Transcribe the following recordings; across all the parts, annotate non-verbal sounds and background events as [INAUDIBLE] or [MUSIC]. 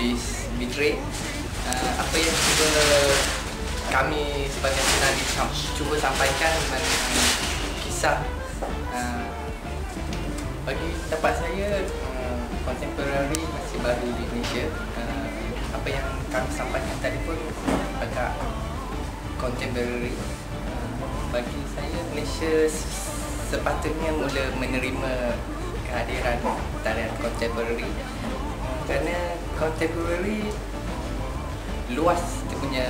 Betray. Uh, apa yang cuba kami sebagai penari cuba sampaikan mana kisah uh, bagi tempat saya uh, contemporary masih baru di Malaysia. Uh, apa yang kami sampaikan tadi pun agak contemporary. Uh, bagi saya Malaysia sepatutnya mula menerima kehadiran tarian contemporary kerana contemporary luas dia punya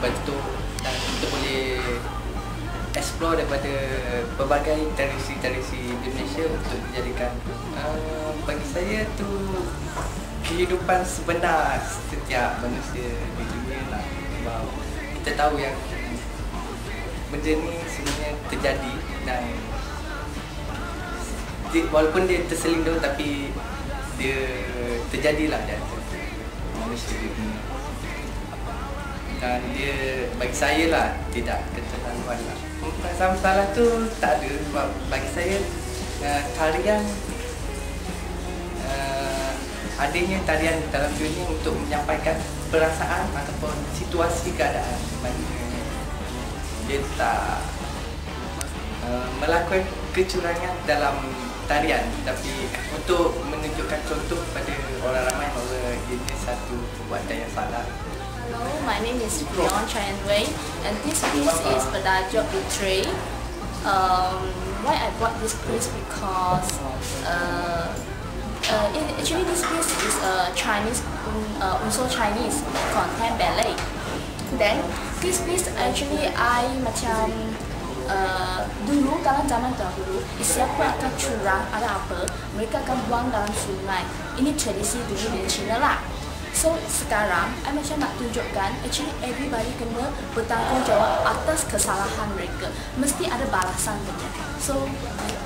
bentuk dan kita boleh explore daripada pelbagai tradisi-tradisi di Malaysia untuk dijadikan uh, bagi saya tu kehidupan sebenar setiap manusia di dunia lah. Sebab kita tahu yang benda ni sebenarnya terjadi dan walaupun dia terselindung tapi dia terjadilah dia manusia di dunia dan dia bagi saya lah tidak keterlaluan lah. Masalah tu tak ada. Sebab bagi saya uh, tarian uh, adanya tarian dalam dunia untuk menyampaikan perasaan ataupun situasi keadaan dia tak uh, melakukan kecurangan dalam tarian tapi untuk menunjukkan contoh kepada orang ramai bahawa ini satu perbuatan yang salah Hello, my name is Fion Chan Wei, and this piece is Pedajok Betray. Um, why I bought this piece because uh, uh, it, actually this piece is a Chinese, um, uh, also Chinese content ballet. Then this piece actually I macam uh, dulu kalau zaman dahulu siapa akan curang ada apa mereka akan buang dalam sungai. Ini tradisi dulu di China lah. So sekarang, I macam nak tunjukkan actually everybody kena bertanggungjawab atas kesalahan mereka. Mesti ada balasan punya. So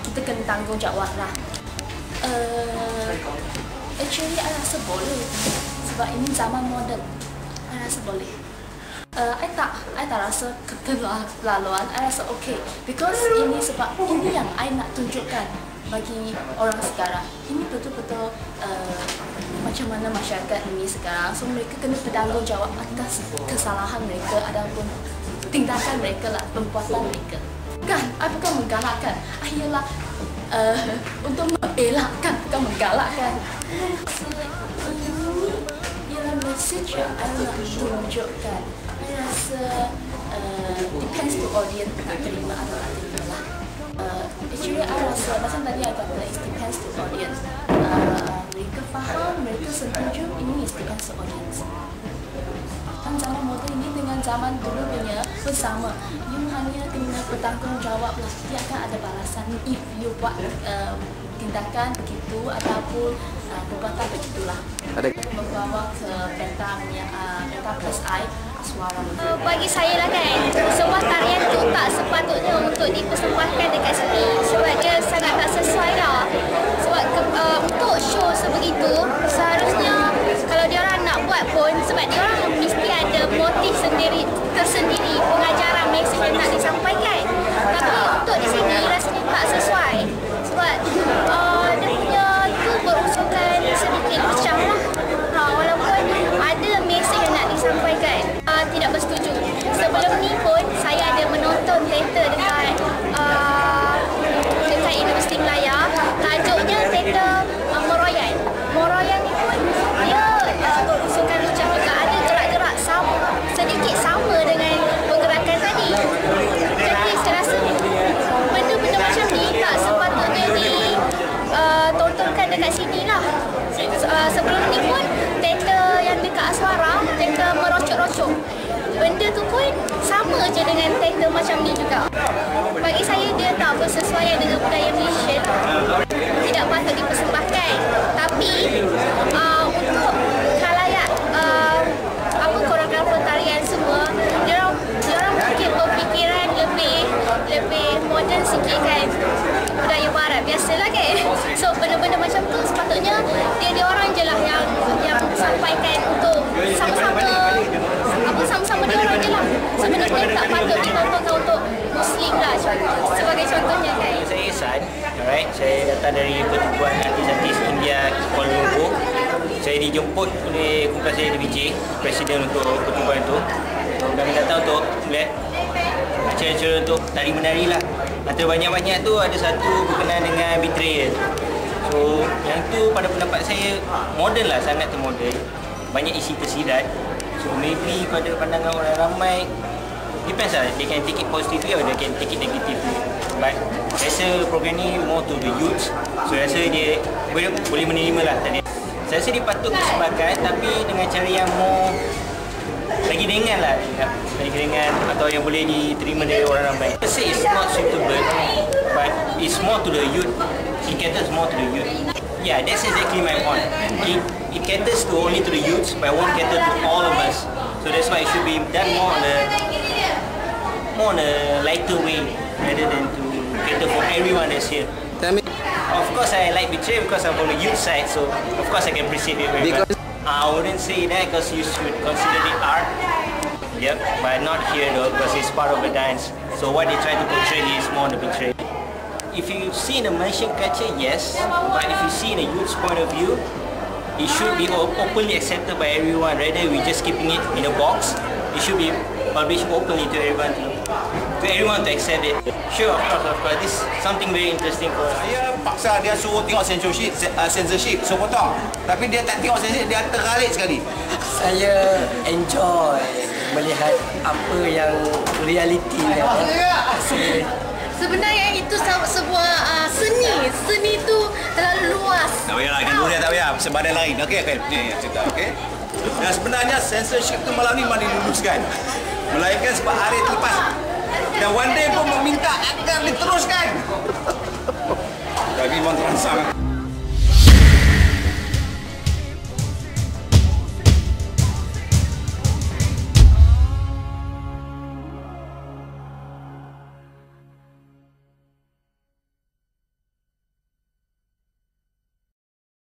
kita kena tanggungjawab lah. Uh, actually, I rasa boleh sebab ini zaman moden. I rasa boleh. Uh, I tak, I tak rasa keterlaluan. I rasa okay because ini sebab ini yang I nak tunjukkan bagi orang sekarang. Ini betul-betul uh, macam mana masyarakat ini sekarang. So mereka kena bertanggungjawab atas kesalahan mereka ataupun tindakan mereka lah, perbuatan mereka. Kan, I bukan menggalakkan. I ialah uh, untuk membelakkan, bukan menggalakkan. So, ini ialah message yang I nak tunjukkan. I rasa uh, depends to audience nak terima atau tak terima lah. Uh, actually, I rasa macam tadi I kata it depends to audience. Uh, mereka faham, mereka setuju, ini is depends to audience. Kan zaman moden ini dengan zaman dulu punya bersama. You hanya kena bertanggungjawab lah. Dia akan ada balasan if you buat uh, tindakan begitu ataupun uh, perbuatan begitulah. Ada Membawa ke peta punya uh, peta plus I. Uh, bagi saya lah kan, sebuah tarian tu tak sepatutnya untuk dipersembahkan dekat sini sebab dia sangat tak sesuai dah. Sebab ke, uh, untuk show sebegitu, seharusnya kalau dia orang nak buat pun sebab dia orang mesti ada motif sendiri tersendiri pengajaran mesej yang nak disampaikan. Teater macam ni juga. Bagi saya dia tak bersesuaian dengan budaya Malaysia. Tidak patut dipersembahkan. Tapi uh, untuk khalayak uh, apa koreografer tarian semua, dia orang dia orang mungkin berfikiran lebih lebih moden sikit kan budaya barat biasalah kan so benda-benda macam tu sepatutnya dia dia orang je lah yang yang sampaikan untuk sama-sama apa sama-sama dia orang je lah sebenarnya tak patut ditontonkan untuk muslim lah sebagai contohnya kan Saya Ihsan, alright. Saya datang dari Pertubuhan Artis-Artis India Kuala Lumpur. Saya dijemput oleh kumpulan saya DBJ, presiden untuk pertubuhan itu. Kami datang untuk melihat acara-acara untuk tari menari lah. Antara banyak-banyak tu ada satu berkenaan dengan betrayal. So, yang tu pada pendapat saya modern lah, sangat termodern. Banyak isi tersirat. So, maybe pada pandangan orang ramai Depends lah, they can take it positively or they can take it negatively. But rasa program ni more to the youths. So rasa dia boleh, boleh menerima lah tadi. Saya rasa dia patut disebabkan tapi dengan cara yang more lagi ringan lah lagi ringan atau yang boleh diterima dari orang ramai. I say it's not suitable but it's more to the youth. It caters more to the youth. Yeah, that's exactly my point. It, it caters to only to the youths but won't cater to all of us. So that's why it should be done more on the more on a lighter way rather than to cater for everyone that's here. Tell me, Of course, I like Betray because I'm from the youth side, so of course I can appreciate it very Because- much. I wouldn't say that because you should consider it art. Yep, but not here though because it's part of the dance. So what they try to portray is more on the Betray. If you see in the Malaysian culture, yes, but if you see in a youth's point of view, it should be openly accepted by everyone rather we just keeping it in a box. It should be published openly to everyone everyone to accept it. Sure, of course, of course. This is something very interesting for us. Saya paksa dia suruh tengok censorship, uh, censorship, suruh potong. Tapi dia tak tengok censorship, dia teralik sekali. [LAUGHS] saya enjoy melihat apa yang realiti yang saya Sebenarnya itu se- sebuah uh, seni. Seni itu terlalu luas. Tak payah lah, ganggu dia tak payah. Sebadan lain. Okey, okey. Ni, ni cerita, okey. Dan sebenarnya censorship tu malam ni memang diluluskan. Melainkan sebab hari terlepas. Dan one day pun meminta agar diteruskan. Tapi memang terangsang.